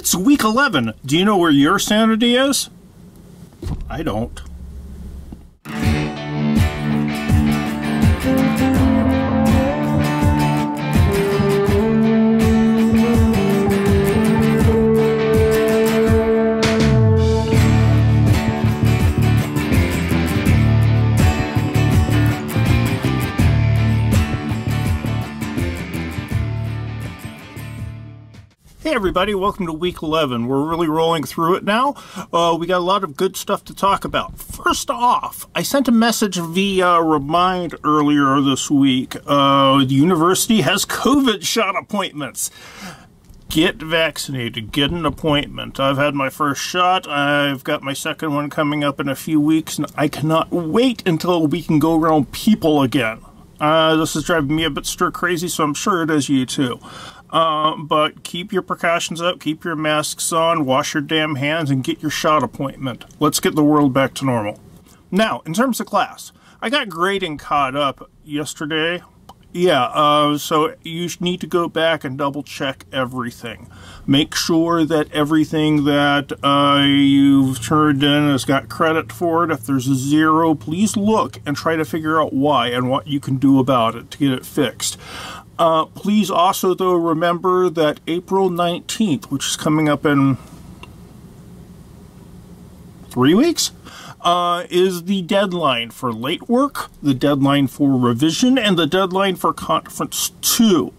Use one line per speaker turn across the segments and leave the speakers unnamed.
It's week 11. Do you know where your sanity is? I don't. Hey everybody, welcome to week 11. We're really rolling through it now. Uh, we got a lot of good stuff to talk about. First off, I sent a message via Remind earlier this week. Uh, the university has COVID shot appointments. Get vaccinated, get an appointment. I've had my first shot, I've got my second one coming up in a few weeks, and I cannot wait until we can go around people again. Uh, this is driving me a bit stir crazy, so I'm sure it is you too. Uh, but keep your precautions up, keep your masks on, wash your damn hands, and get your shot appointment. Let's get the world back to normal. Now, in terms of class, I got grading caught up yesterday. Yeah, uh, so you need to go back and double check everything. Make sure that everything that uh, you've turned in has got credit for it. If there's a zero, please look and try to figure out why and what you can do about it to get it fixed. Uh, please also, though, remember that April 19th, which is coming up in three weeks, uh, is the deadline for late work, the deadline for revision, and the deadline for conference two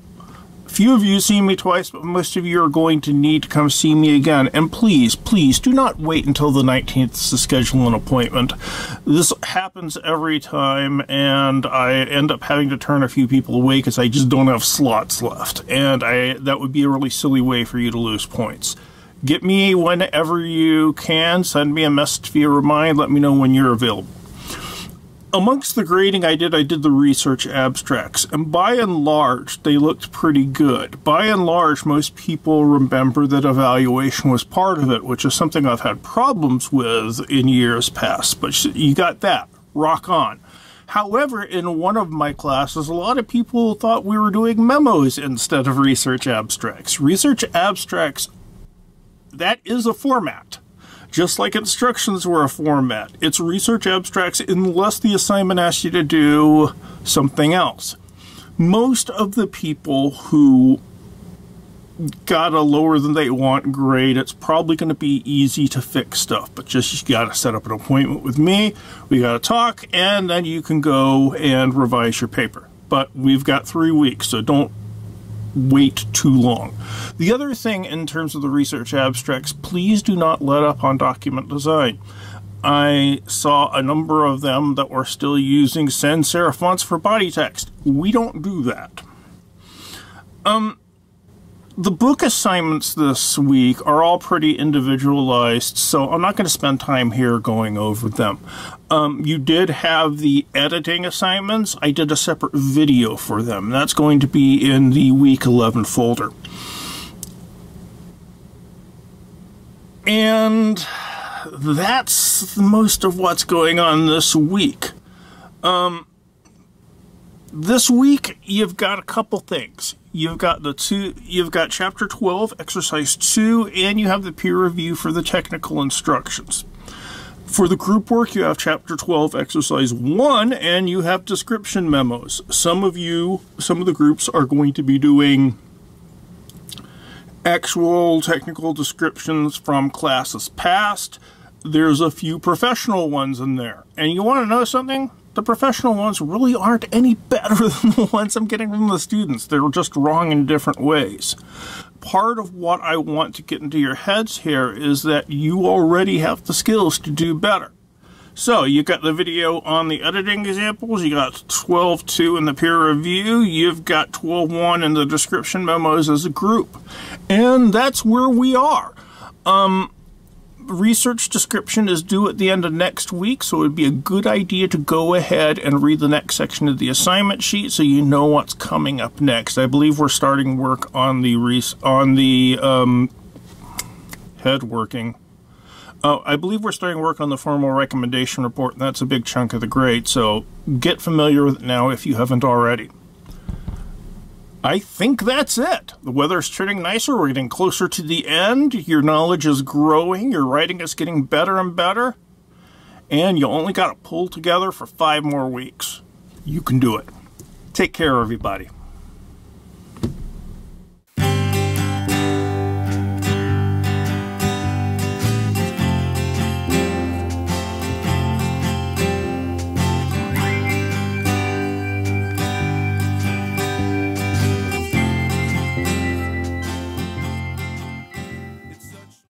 few of you seen me twice, but most of you are going to need to come see me again. And please, please do not wait until the 19th to schedule an appointment. This happens every time, and I end up having to turn a few people away because I just don't have slots left. And I that would be a really silly way for you to lose points. Get me whenever you can. Send me a message via remind. Let me know when you're available amongst the grading I did, I did the research abstracts, and by and large, they looked pretty good. By and large, most people remember that evaluation was part of it, which is something I've had problems with in years past, but you got that. Rock on. However, in one of my classes, a lot of people thought we were doing memos instead of research abstracts. Research abstracts, that is a format just like instructions were a format. It's research abstracts unless the assignment asks you to do something else. Most of the people who got a lower than they want grade, it's probably going to be easy to fix stuff. But just you got to set up an appointment with me. We got to talk, and then you can go and revise your paper. But we've got three weeks, so don't wait too long. The other thing in terms of the research abstracts, please do not let up on document design. I saw a number of them that were still using sans serif fonts for body text. We don't do that. Um, the book assignments this week are all pretty individualized, so I'm not going to spend time here going over them. Um, you did have the editing assignments. I did a separate video for them. That's going to be in the week 11 folder. And that's most of what's going on this week. Um, this week you've got a couple things. You've got the two you've got chapter 12 exercise 2 and you have the peer review for the technical instructions. For the group work you have chapter 12 exercise 1 and you have description memos. Some of you some of the groups are going to be doing actual technical descriptions from classes past. There's a few professional ones in there. And you want to know something? The professional ones really aren't any better than the ones I'm getting from the students. They're just wrong in different ways. Part of what I want to get into your heads here is that you already have the skills to do better. So you got the video on the editing examples, you got 12.2 in the peer review, you've got 12.1 in the description memos as a group. And that's where we are. Um, research description is due at the end of next week, so it would be a good idea to go ahead and read the next section of the assignment sheet so you know what's coming up next. I believe we're starting work on the on the um, head working. Oh, I believe we're starting work on the formal recommendation report, and that's a big chunk of the grade, so get familiar with it now if you haven't already. I think that's it. The weather's turning nicer. We're getting closer to the end. Your knowledge is growing. Your writing is getting better and better. And you only got to pull together for five more weeks. You can do it. Take care, everybody.